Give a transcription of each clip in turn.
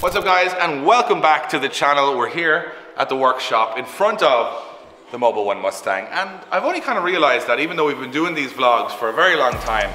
What's up guys and welcome back to the channel. We're here at the workshop in front of the Mobil 1 Mustang and I've only kind of realized that even though we've been doing these vlogs for a very long time,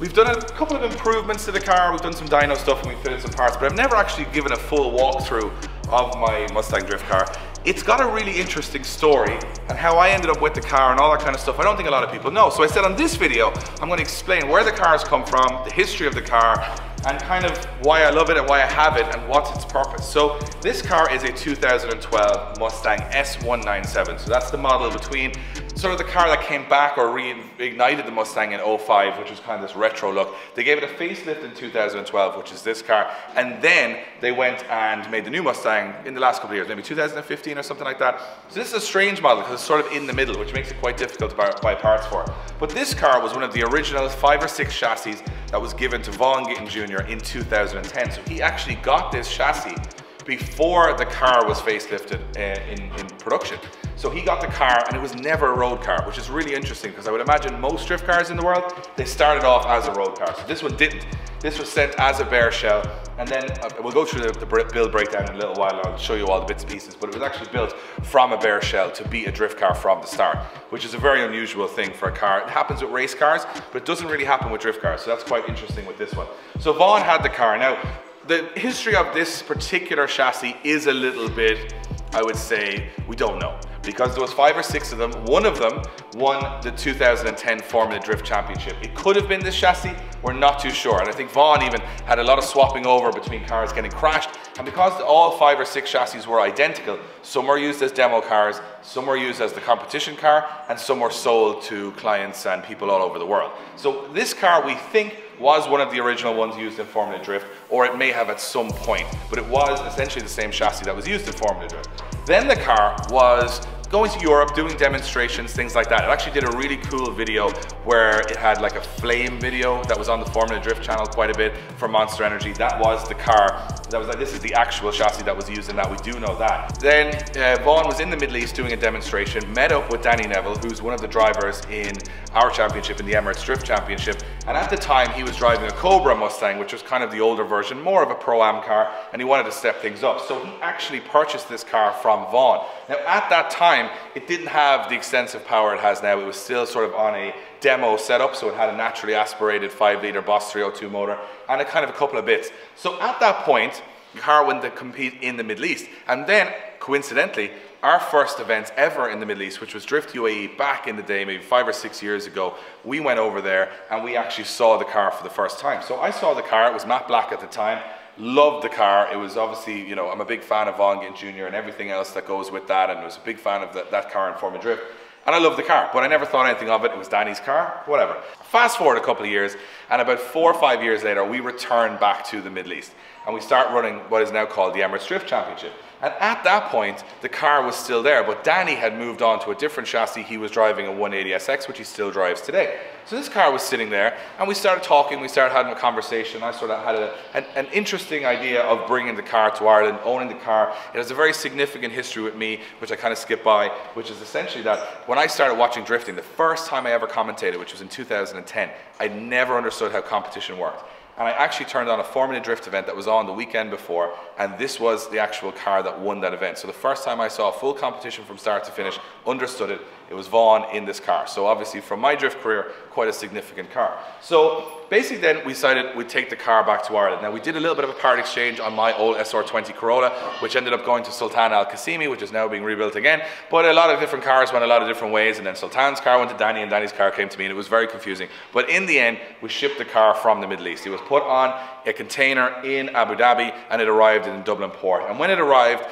we've done a couple of improvements to the car, we've done some dyno stuff and we've fitted some parts, but I've never actually given a full walkthrough of my Mustang drift car. It's got a really interesting story and how I ended up with the car and all that kind of stuff. I don't think a lot of people know. So I said on this video, I'm going to explain where the car has come from, the history of the car, and kind of why I love it and why I have it and what's its purpose. So this car is a 2012 Mustang S197. So that's the model between sort of the car that came back or reignited the Mustang in 05, which was kind of this retro look. They gave it a facelift in 2012, which is this car. And then they went and made the new Mustang in the last couple of years, maybe 2015 or something like that. So this is a strange model because it's sort of in the middle, which makes it quite difficult to buy parts for. But this car was one of the original five or six chassis that was given to Vaughn Gittin Jr. in 2010. So he actually got this chassis before the car was facelifted uh, in, in production. So he got the car and it was never a road car, which is really interesting because I would imagine most drift cars in the world, they started off as a road car. So this one didn't. This was sent as a bare shell. And then uh, we'll go through the, the, build breakdown in a little while. I'll show you all the bits and pieces, but it was actually built from a bare shell to be a drift car from the start, which is a very unusual thing for a car. It happens with race cars, but it doesn't really happen with drift cars. So that's quite interesting with this one. So Vaughn had the car. Now, the history of this particular chassis is a little bit, I would say, we don't know. Because there was five or six of them, one of them won the 2010 Formula Drift Championship. It could have been this chassis, we're not too sure. And I think Vaughn even had a lot of swapping over between cars getting crashed. And because all five or six chassis were identical, some were used as demo cars, some were used as the competition car, and some were sold to clients and people all over the world. So this car, we think, was one of the original ones used in Formula Drift, or it may have at some point, but it was essentially the same chassis that was used in Formula Drift. Then the car was going to Europe, doing demonstrations, things like that. It actually did a really cool video where it had like a flame video that was on the Formula Drift channel quite a bit for Monster Energy. That was the car. That was like, this is the actual chassis that was used in that. We do know that. Then uh, Vaughn was in the Middle East doing a demonstration, met up with Danny Neville, who's one of the drivers in our championship, in the Emirates Drift Championship. And at the time, he was driving a Cobra Mustang, which was kind of the older version, more of a Pro-Am car, and he wanted to step things up. So he actually purchased this car from Vaughn. Now, at that time, it didn't have the extensive power it has now. It was still sort of on a demo setup, so it had a naturally aspirated 5 litre Boss 302 motor and a kind of a couple of bits. So at that point, the car went to compete in the Middle East. And then, coincidentally, our first event ever in the Middle East, which was Drift UAE back in the day, maybe five or six years ago, we went over there and we actually saw the car for the first time. So I saw the car, it was matte black at the time, loved the car. It was obviously, you know, I'm a big fan of Gittin Jr. and everything else that goes with that, and was a big fan of the, that car in Formula Drift. And I love the car, but I never thought anything of it. It was Danny's car, whatever. Fast forward a couple of years, and about four or five years later, we return back to the Middle East, and we start running what is now called the Emirates Drift Championship. And at that point, the car was still there, but Danny had moved on to a different chassis. He was driving a 180SX, which he still drives today. So this car was sitting there, and we started talking, we started having a conversation. I sort of had a, an, an, interesting idea of bringing the car to Ireland, owning the car. It has a very significant history with me, which I kind of skip by, which is essentially that when I started watching drifting, the first time I ever commentated, which was in 2010, I never understood how competition worked and I actually turned on a Formula Drift event that was on the weekend before, and this was the actual car that won that event. So the first time I saw a full competition from start to finish, understood it, it was Vaughn in this car. So obviously from my drift career, quite a significant car. So basically then we decided we'd take the car back to Ireland. Now we did a little bit of a part exchange on my old SR20 Corolla, which ended up going to Sultan Al Qasimi, which is now being rebuilt again. But a lot of different cars went a lot of different ways, and then Sultan's car went to Danny, and Danny's car came to me, and it was very confusing. But in the end, we shipped the car from the Middle East. It was put on a container in Abu Dhabi, and it arrived in Dublin port. And when it arrived,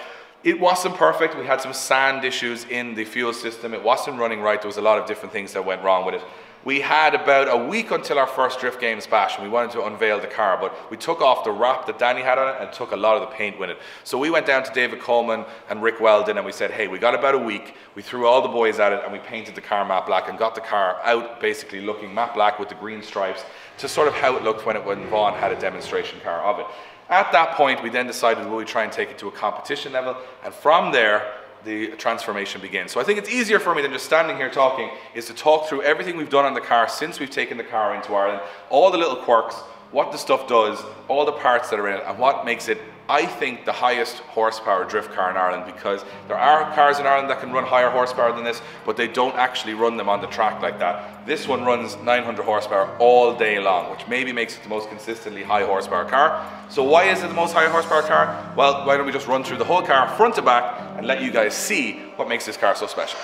it wasn't perfect. We had some sand issues in the fuel system. It wasn't running right. There was a lot of different things that went wrong with it. We had about a week until our first Drift Games bash and we wanted to unveil the car, but we took off the wrap that Danny had on it and took a lot of the paint with it. So we went down to David Coleman and Rick Weldon and we said, hey, we got about a week. We threw all the boys at it and we painted the car matte black and got the car out basically looking matte black with the green stripes to sort of how it looked when, it, when Vaughn had a demonstration car of it. At that point, we then decided will we try and take it to a competition level, and from there, the transformation begins. So I think it's easier for me than just standing here talking, is to talk through everything we've done on the car since we've taken the car into Ireland, all the little quirks, what the stuff does, all the parts that are in it, and what makes it I think the highest horsepower drift car in Ireland because there are cars in Ireland that can run higher horsepower than this, but they don't actually run them on the track like that. This one runs 900 horsepower all day long, which maybe makes it the most consistently high horsepower car. So why is it the most high horsepower car? Well, why don't we just run through the whole car front to back and let you guys see what makes this car so special.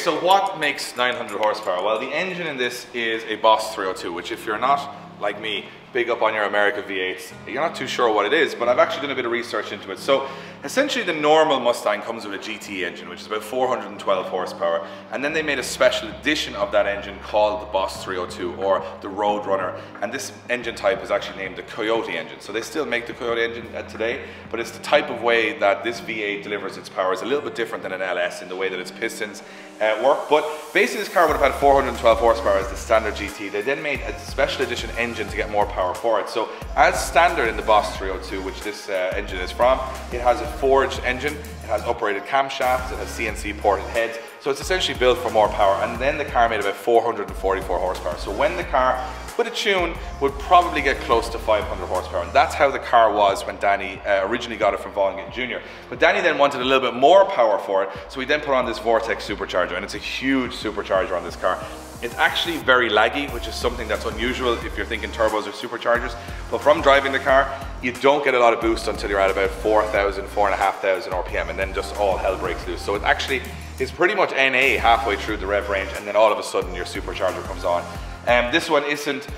So what makes 900 horsepower? Well, the engine in this is a Boss 302, which if you're not like me, big up on your America V8s. You're not too sure what it is, but I've actually done a bit of research into it. So essentially the normal Mustang comes with a GT engine, which is about 412 horsepower. And then they made a special edition of that engine called the Boss 302 or the Roadrunner. And this engine type is actually named the Coyote engine. So they still make the Coyote engine uh, today, but it's the type of way that this V8 delivers its power is a little bit different than an LS in the way that its pistons uh, work. But basically this car would have had 412 horsepower as the standard GT. They then made a special edition engine to get more power for it. So as standard in the Boss 302, which this uh, engine is from, it has a forged engine, it has uprated camshafts, it has CNC ported heads, so it's essentially built for more power. And then the car made about 444 horsepower. So when the car with a tune would probably get close to 500 horsepower. And that's how the car was when Danny uh, originally got it from Vaughn Jr. But Danny then wanted a little bit more power for it, so he then put on this Vortech supercharger, and it's a huge supercharger on this car. It's actually very laggy, which is something that's unusual if you're thinking turbos or superchargers. But from driving the car, you don't get a lot of boost until you're at about 4,000, 4,500 RPM, and then just all hell breaks loose. So it actually is pretty much NA halfway through the rev range, and then all of a sudden your supercharger comes on. Um, this one isn't,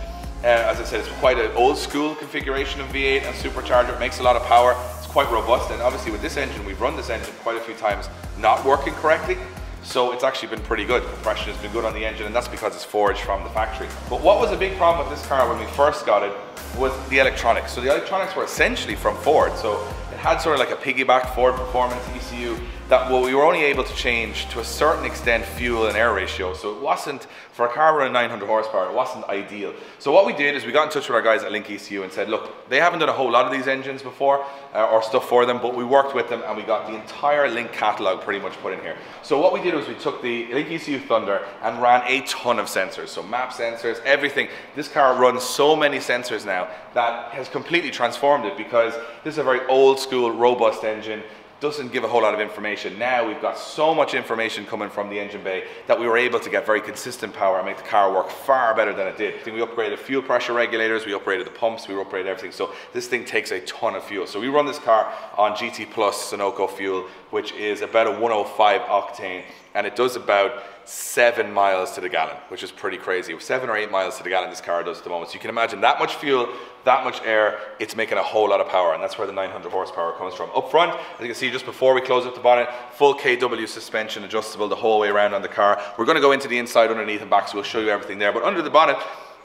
uh, as I said, it's quite an old school configuration of V8 and supercharger. It makes a lot of power. It's quite robust, and obviously with this engine, we've run this engine quite a few times not working correctly. So it's actually been pretty good. Compression has been good on the engine and that's because it's forged from the factory. But what was a big problem with this car when we first got it was the electronics. So the electronics were essentially from Ford. So it had sort of like a piggyback Ford Performance ECU that well, we were only able to change to a certain extent fuel and air ratio. So it wasn't, for a car running 900 horsepower, it wasn't ideal. So what we did is we got in touch with our guys at Link ECU and said, look, they haven't done a whole lot of these engines before uh, or stuff for them, but we worked with them and we got the entire Link catalog pretty much put in here. So what we did was we took the Link ECU Thunder and ran a ton of sensors. So map sensors, everything. This car runs so many sensors now that has completely transformed it because this is a very old school, robust engine doesn't give a whole lot of information. Now we've got so much information coming from the engine bay that we were able to get very consistent power and make the car work far better than it did. I think We upgraded fuel pressure regulators, we upgraded the pumps, we upgraded everything. So this thing takes a ton of fuel. So we run this car on GT Plus Sunoco fuel, which is about a 105 octane, and it does about seven miles to the gallon, which is pretty crazy. Seven or eight miles to the gallon this car does at the moment. So you can imagine that much fuel, that much air, it's making a whole lot of power, and that's where the 900 horsepower comes from. Up front, as you can see just before we close up the bonnet, full KW suspension, adjustable the whole way around on the car. We're gonna go into the inside underneath and back, so we'll show you everything there. But under the bonnet,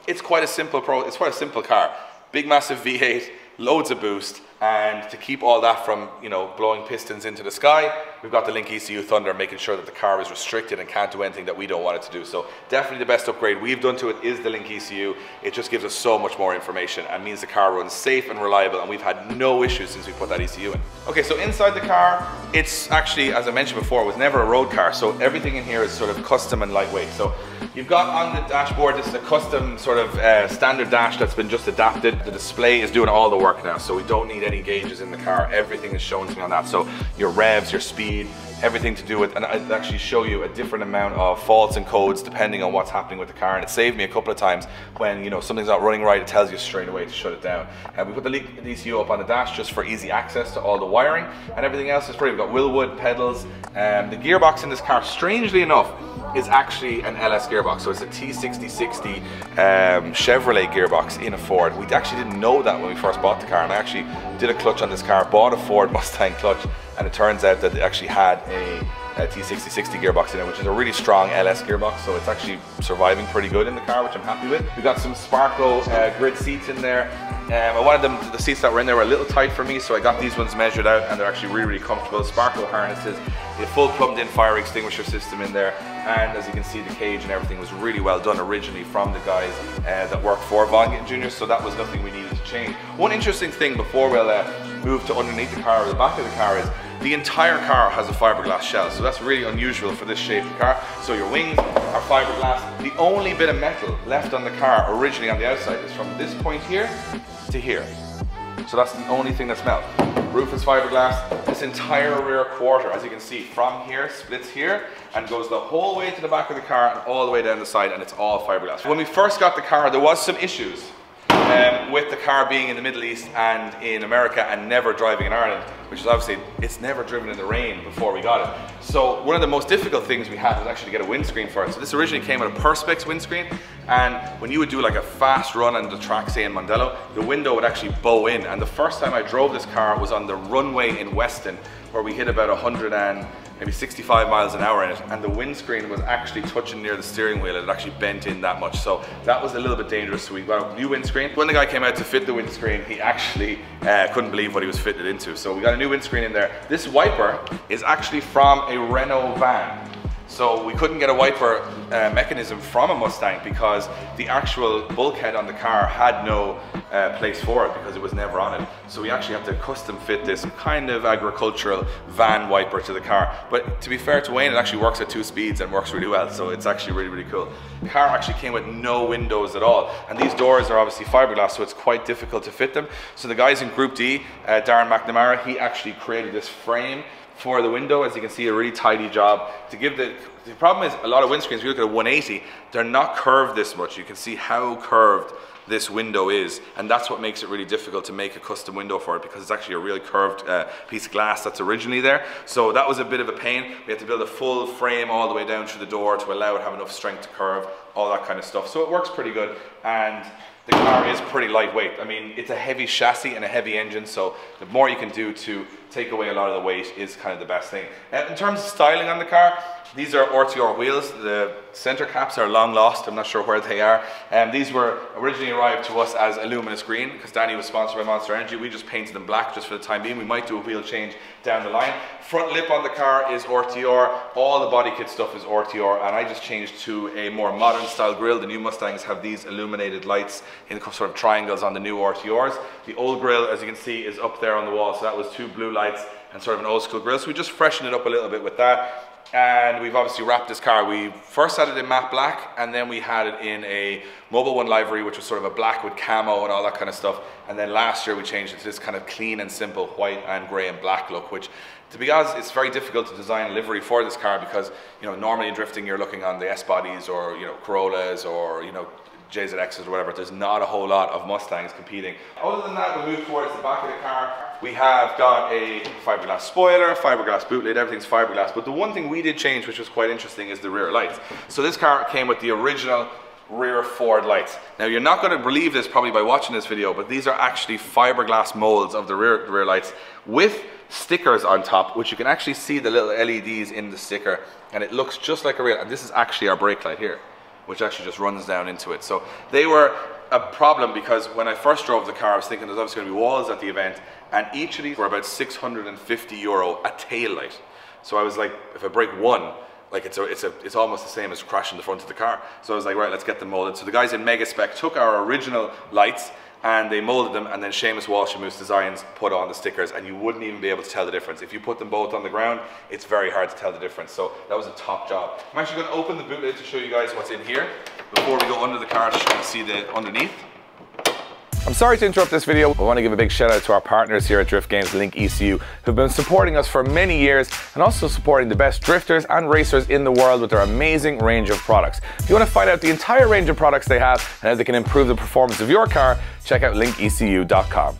it's quite a simple pro, it's quite a simple car. Big massive V8, loads of boost, and to keep all that from you know blowing pistons into the sky, we've got the Link ECU Thunder making sure that the car is restricted and can't do anything that we don't want it to do. So definitely the best upgrade we've done to it is the Link ECU. It just gives us so much more information and means the car runs safe and reliable and we've had no issues since we put that ECU in. Okay, so inside the car, it's actually, as I mentioned before, was never a road car. So everything in here is sort of custom and lightweight. So you've got on the dashboard, this is a custom sort of uh, standard dash that's been just adapted. The display is doing all the work now. So we don't need any gauges in the car. Everything is shown to me on that. So your revs, your speed, everything to do with, and I actually show you a different amount of faults and codes depending on what's happening with the car. And it saved me a couple of times when you know something's not running right, it tells you straight away to shut it down. And we put the ECU up on the dash just for easy access to all the wiring, and everything else is pretty. We've got Wilwood pedals. Um, the gearbox in this car, strangely enough, is actually an LS gearbox. So it's a T6060 um, Chevrolet gearbox in a Ford. We actually didn't know that when we first bought the car, and I actually did a clutch on this car, bought a Ford Mustang clutch, and it turns out that it actually had a, a T6060 gearbox in it, which is a really strong LS gearbox, so it's actually surviving pretty good in the car, which I'm happy with. We've got some Sparco uh, grid seats in there. Um, I wanted them, the seats that were in there were a little tight for me, so I got these ones measured out, and they're actually really, really comfortable. Sparco harnesses. a full plumbed in fire extinguisher system in there. And as you can see, the cage and everything was really well done originally from the guys uh, that worked for Vaughn Jr., So that was nothing we needed to change. One interesting thing before we'll uh, move to underneath the car or the back of the car is the entire car has a fiberglass shell, so that's really unusual for this shape of car. So your wings are fiberglass. The only bit of metal left on the car originally on the outside is from this point here to here. So that's the only thing that's metal. Roof is fiberglass. This entire rear quarter, as you can see, from here, splits here, and goes the whole way to the back of the car and all the way down the side, and it's all fiberglass. When we first got the car, there was some issues um, with the car being in the Middle East and in America and never driving in Ireland, which is obviously, it's never driven in the rain before we got it. So one of the most difficult things we had was actually to get a windscreen for it. So this originally came with a Perspex windscreen, and when you would do like a fast run on the track, say in Mondello, the window would actually bow in. And the first time I drove this car was on the runway in Weston, where we hit about 100 and maybe 65 miles an hour in it and the windscreen was actually touching near the steering wheel it actually bent in that much so that was a little bit dangerous so we got a new windscreen when the guy came out to fit the windscreen he actually uh, couldn't believe what he was fitted into so we got a new windscreen in there. This wiper is actually from a Renault van so we couldn't get a wiper uh, mechanism from a Mustang because the actual bulkhead on the car had no uh, place for it because it was never on it. So we actually have to custom fit this kind of agricultural van wiper to the car. But to be fair to Wayne, it actually works at two speeds and works really well. So it's actually really, really cool. The car actually came with no windows at all. And these doors are obviously fiberglass, so it's quite difficult to fit them. So the guys in Group D, uh, Darren McNamara, he actually created this frame for the window. As you can see, a really tidy job. To give the, the problem is a lot of windscreens, if you look at a 180, they're not curved this much. You can see how curved this window is and that's what makes it really difficult to make a custom window for it because it's actually a really curved uh, piece of glass that's originally there so that was a bit of a pain we had to build a full frame all the way down through the door to allow it have enough strength to curve all that kind of stuff so it works pretty good and the car is pretty lightweight. I mean, it's a heavy chassis and a heavy engine, so the more you can do to take away a lot of the weight is kind of the best thing. Uh, in terms of styling on the car, these are RTR wheels. The center caps are long lost. I'm not sure where they are. Um, these were originally arrived to us as Illuminous Green because Danny was sponsored by Monster Energy. We just painted them black just for the time being. We might do a wheel change down the line. Front lip on the car is RTR. All the body kit stuff is RTR. And I just changed to a more modern style grille. The new Mustangs have these illuminated lights in sort of triangles on the new RTRs. The old grille, as you can see, is up there on the wall. So that was two blue lights and sort of an old school grille. So we just freshened it up a little bit with that and we've obviously wrapped this car. We first had it in matte black and then we had it in a Mobil One livery which was sort of a black with camo and all that kind of stuff and then last year we changed it to this kind of clean and simple white and grey and black look which to be honest it's very difficult to design a livery for this car because you know normally in drifting you're looking on the S bodies or you know Corollas or you know JZXs or whatever, there's not a whole lot of Mustangs competing. Other than that, we move towards the back of the car. We have got a fiberglass spoiler, fiberglass boot lid, everything's fiberglass. But the one thing we did change, which was quite interesting, is the rear lights. So this car came with the original rear Ford lights. Now you're not going to believe this probably by watching this video, but these are actually fiberglass molds of the rear, the rear lights with stickers on top, which you can actually see the little LEDs in the sticker, and it looks just like a real, and this is actually our brake light here which actually just runs down into it. So they were a problem because when I first drove the car, I was thinking there's obviously going to be walls at the event, and each of these were about 650 euro a tail light. So I was like, if I break one, like it's a, it's a, it's almost the same as crashing the front of the car. So I was like, right, let's get them molded. So the guys in Mega Spec took our original lights and they molded them and then Seamus Walsh and Moose Designs put on the stickers and you wouldn't even be able to tell the difference. If you put them both on the ground, it's very hard to tell the difference. So that was a top job. I'm actually going to open the boot lid to show you guys what's in here before we go under the car to see the underneath. I'm sorry to interrupt this video. I want to give a big shout out to our partners here at Drift Games Link ECU who've been supporting us for many years and also supporting the best drifters and racers in the world with their amazing range of products. If you want to find out the entire range of products they have and how they can improve the performance of your car, check out linkecu.com.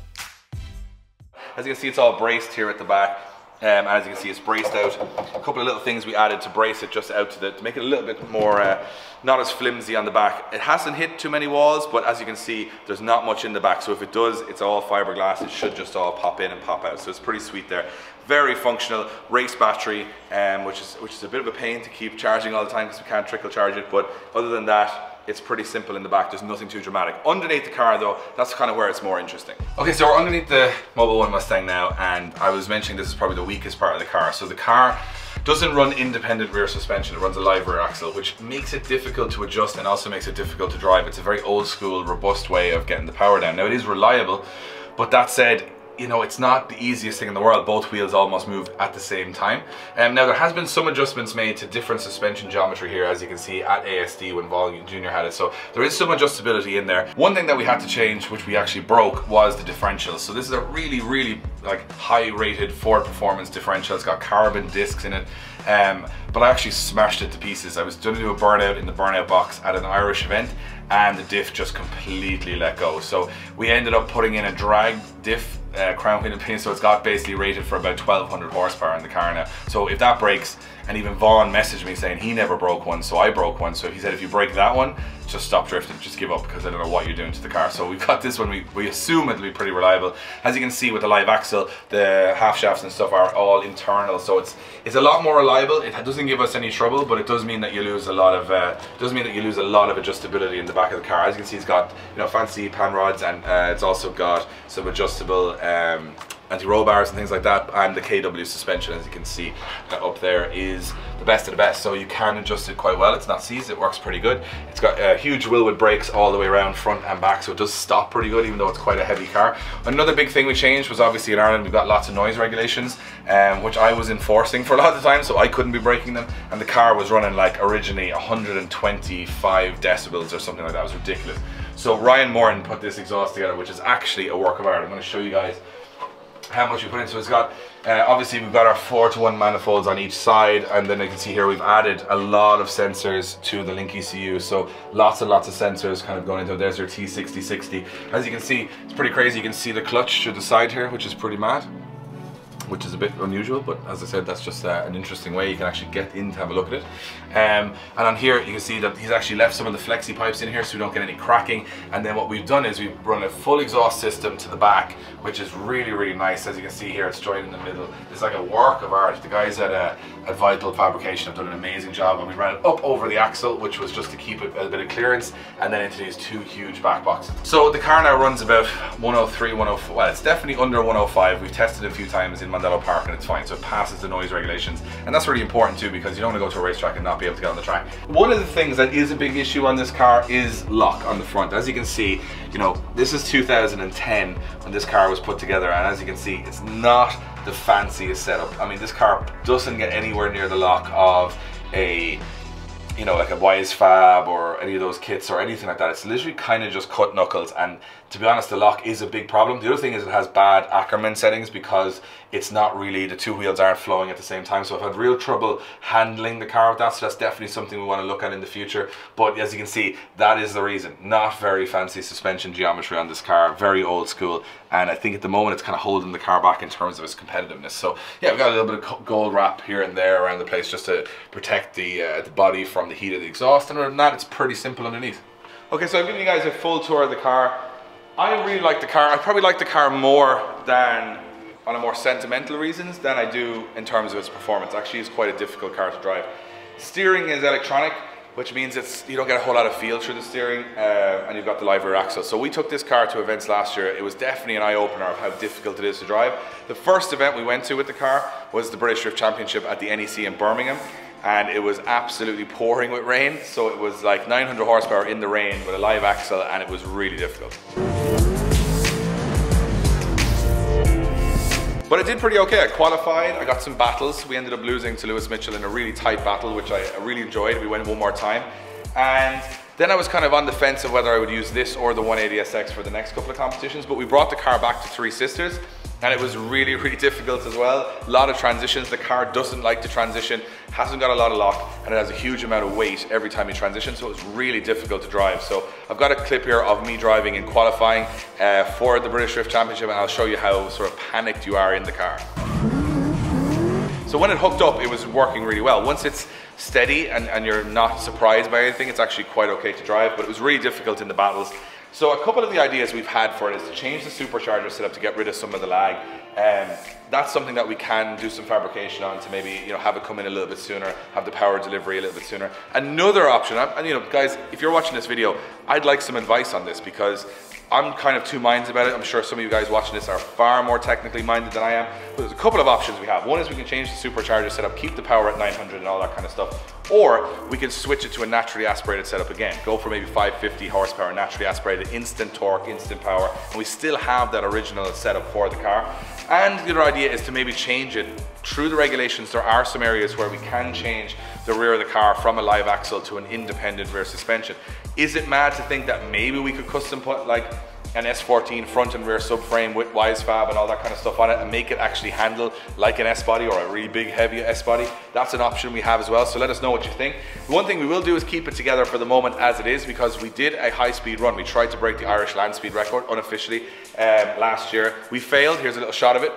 As you can see, it's all braced here at the back. Um, as you can see, it's braced out. A couple of little things we added to brace it just out to, the, to make it a little bit more, uh, not as flimsy on the back. It hasn't hit too many walls, but as you can see, there's not much in the back. So if it does, it's all fiberglass. It should just all pop in and pop out. So it's pretty sweet there. very functional race battery, um, which is which is a bit of a pain to keep charging all the time because we can't trickle charge it. But other than that, it's pretty simple in the back. There's nothing too dramatic. Underneath the car though, that's kind of where it's more interesting. Okay, so we're underneath the Mobil 1 Mustang now, and I was mentioning this is probably the weakest part of the car. So the car doesn't run independent rear suspension, it runs a live rear axle, which makes it difficult to adjust and also makes it difficult to drive. It's a very old school, robust way of getting the power down. Now it is reliable, but that said, you know, it's not the easiest thing in the world. Both wheels almost move at the same time. Um, now, there has been some adjustments made to different suspension geometry here, as you can see at ASD when Vaughn Junior had it. So there is some adjustability in there. One thing that we had to change, which we actually broke, was the differential. So this is a really, really like high rated Ford Performance differential. It's got carbon discs in it. Um, but I actually smashed it to pieces. I was going to do a burnout in the burnout box at an Irish event and the diff just completely let go. So we ended up putting in a drag diff uh, crown wheel and pin, so it's got basically rated for about 1200 horsepower in the car now. So if that breaks, and even Vaughn messaged me saying he never broke one, so I broke one. So he said if you break that one, just stop drifting, just give up because I don't know what you're doing to the car. So we've got this one, we, we assume it'll be pretty reliable. As you can see with the live axle, the half shafts and stuff are all internal, so it's it's a lot more reliable. It doesn't give us any trouble, but it does mean that you lose a lot of uh, does mean that you lose a lot of adjustability in the back of the car. As you can see, it's got you know fancy pan rods and uh, it's also got some adjustable. Um, anti-roll bars and things like that and the KW suspension as you can see uh, up there is the best of the best. So you can adjust it quite well. It's not seized. It works pretty good. It's got uh, huge Wilwood brakes all the way around front and back so it does stop pretty good even though it's quite a heavy car. Another big thing we changed was obviously in Ireland we've got lots of noise regulations um, which I was enforcing for a lot of the time so I couldn't be breaking them and the car was running like originally 125 decibels or something like that. It was ridiculous. So Ryan Morton put this exhaust together which is actually a work of art. I'm going to show you guys how much we put in. So it's got, uh, obviously we've got our 4 to 1 manifolds on each side and then you can see here we've added a lot of sensors to the Link ECU. So lots and lots of sensors kind of going into it. There's your T6060. As you can see, it's pretty crazy. You can see the clutch to the side here, which is pretty mad which is a bit unusual, but as I said, that's just uh, an interesting way you can actually get in to have a look at it. Um, and on here, you can see that he's actually left some of the flexi pipes in here so we don't get any cracking. And then what we've done is we've run a full exhaust system to the back, which is really, really nice. As you can see here, it's joined in the middle. It's like a work of art. The guys at, uh, at Vital Fabrication have done an amazing job. And we ran it up over the axle, which was just to keep it a bit of clearance, and then into these two huge back boxes. So the car now runs about 103, 104, well, it's definitely under 105. We've tested a few times in Mondello Park and it's fine. So it passes the noise regulations. And that's really important too because you don't want to go to a racetrack and not be able to get on the track. One of the things that is a big issue on this car is lock on the front. As you can see, you know, this is 2010 when this car was put together and as you can see, it's not the fanciest setup. I mean, this car doesn't get anywhere near the lock of a you know, like a Wisefab or any of those kits or anything like that. It's literally kind of just cut knuckles and to be honest, the lock is a big problem. The other thing is it has bad Ackerman settings because it's not really, the two wheels aren't flowing at the same time. So I've had real trouble handling the car with that. So that's definitely something we want to look at in the future. But as you can see, that is the reason. Not very fancy suspension geometry on this car, very old school. And I think at the moment it's kind of holding the car back in terms of its competitiveness. So yeah, we've got a little bit of gold wrap here and there around the place just to protect the, uh, the body from the heat of the exhaust. And other than that, it's pretty simple underneath. Okay, so I've given you guys a full tour of the car. I really like the car. I probably like the car more than on a more sentimental reasons than I do in terms of its performance. Actually, it's quite a difficult car to drive. Steering is electronic, which means it's you don't get a whole lot of feel through the steering, uh, and you've got the live rear axle. So we took this car to events last year. It was definitely an eye opener of how difficult it is to drive. The first event we went to with the car was the British Drift Championship at the NEC in Birmingham and it was absolutely pouring with rain. So it was like 900 horsepower in the rain with a live axle and it was really difficult. But I did pretty okay. I qualified, I got some battles. We ended up losing to Lewis Mitchell in a really tight battle, which I really enjoyed. We went one more time. And then I was kind of on the fence of whether I would use this or the 180SX for the next couple of competitions, but we brought the car back to Three Sisters and it was really, really difficult as well. A lot of transitions. The car doesn't like to transition, hasn't got a lot of lock, and it has a huge amount of weight every time you transition, so it's really difficult to drive. So I've got a clip here of me driving in qualifying uh, for the British Drift Championship, and I'll show you how sort of panicked you are in the car. So when it hooked up, it was working really well. Once it's steady and, and you're not surprised by anything, it's actually quite okay to drive, but it was really difficult in the battles. So a couple of the ideas we've had for it is to change the supercharger setup to get rid of some of the lag. Um, that's something that we can do some fabrication on to maybe you know have it come in a little bit sooner, have the power delivery a little bit sooner. Another option, and you know, guys, if you're watching this video, I'd like some advice on this because I'm kind of two minds about it. I'm sure some of you guys watching this are far more technically minded than I am. But there's a couple of options we have. One is we can change the supercharger setup, keep the power at 900 and all that kind of stuff. Or we can switch it to a naturally aspirated setup again. Go for maybe 550 horsepower, naturally aspirated, instant torque, instant power. And we still have that original setup for the car. And the other idea is to maybe change it through the regulations. There are some areas where we can change the rear of the car from a live axle to an independent rear suspension. Is it mad to think that maybe we could custom put like an S14 front and rear subframe with Wisefab and all that kind of stuff on it and make it actually handle like an S-body or a really big heavy S-body. That's an option we have as well, so let us know what you think. The one thing we will do is keep it together for the moment as it is because we did a high speed run. We tried to break the Irish land speed record unofficially um, last year. We failed, here's a little shot of it.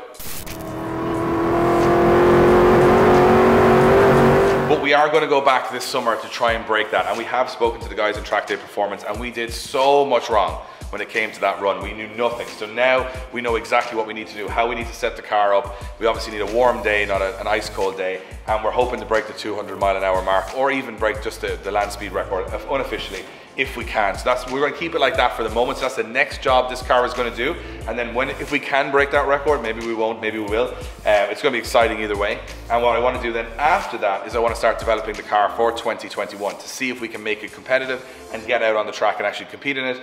But we are going to go back this summer to try and break that. And we have spoken to the guys in Track Day Performance and we did so much wrong when it came to that run. We knew nothing. So now we know exactly what we need to do, how we need to set the car up. We obviously need a warm day, not a, an ice cold day. And we're hoping to break the 200 mile an hour mark or even break just the, the land speed record unofficially if we can. So that's we're going to keep it like that for the moment. So that's the next job this car is going to do. And then when if we can break that record, maybe we won't, maybe we will. Um, it's going to be exciting either way. And what I want to do then after that is I want to start developing the car for 2021 to see if we can make it competitive and get out on the track and actually compete in it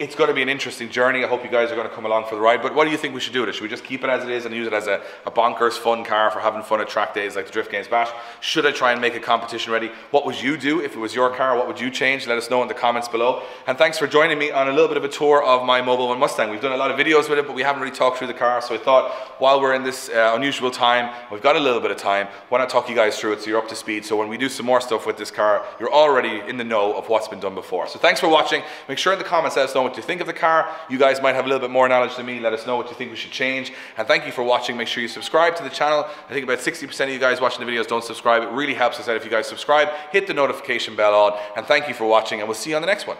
it's going to be an interesting journey. I hope you guys are going to come along for the ride. But what do you think we should do with it? Should we just keep it as it is and use it as a, a bonkers fun car for having fun at track days like the Drift Games Bash? Should I try and make it competition ready? What would you do if it was your car? What would you change? Let us know in the comments below. And thanks for joining me on a little bit of a tour of my Mobil 1 Mustang. We've done a lot of videos with it, but we haven't really talked through the car. So I thought while we're in this uh, unusual time, we've got a little bit of time, why not talk you guys through it so you're up to speed. So when we do some more stuff with this car, you're already in the know of what's been done before. So thanks for watching. Make sure in the comments let us know what you think of the car. You guys might have a little bit more knowledge than me. Let us know what you think we should change. And thank you for watching. Make sure you subscribe to the channel. I think about 60% of you guys watching the videos don't subscribe. It really helps us out if you guys subscribe. Hit the notification bell on. And thank you for watching. And we'll see you on the next one.